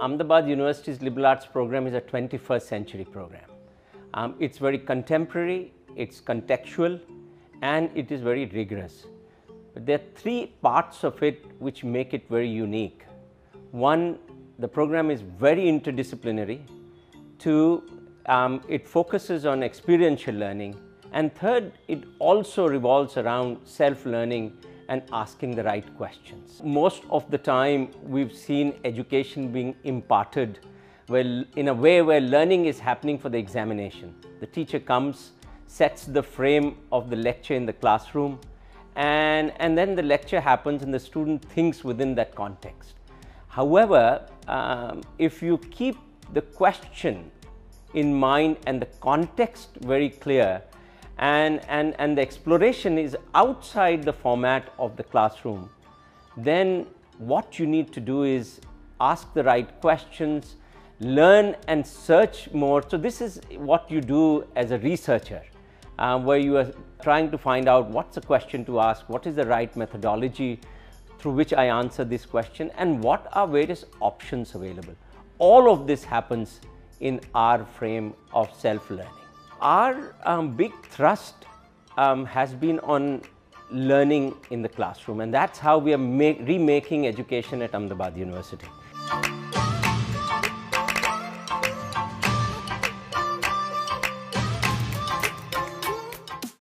Ahmedabad University's liberal arts program is a 21st century program. Um, it's very contemporary, it's contextual, and it is very rigorous. But there are three parts of it which make it very unique. One, the program is very interdisciplinary. Two, um, it focuses on experiential learning. And third, it also revolves around self-learning and asking the right questions. Most of the time, we've seen education being imparted well, in a way where learning is happening for the examination. The teacher comes, sets the frame of the lecture in the classroom, and, and then the lecture happens and the student thinks within that context. However, um, if you keep the question in mind and the context very clear, and, and, and the exploration is outside the format of the classroom, then what you need to do is ask the right questions, learn and search more. So this is what you do as a researcher, uh, where you are trying to find out what's the question to ask, what is the right methodology through which I answer this question, and what are various options available. All of this happens in our frame of self-learning. Our um, big thrust um, has been on learning in the classroom and that's how we are remaking education at Ahmedabad University.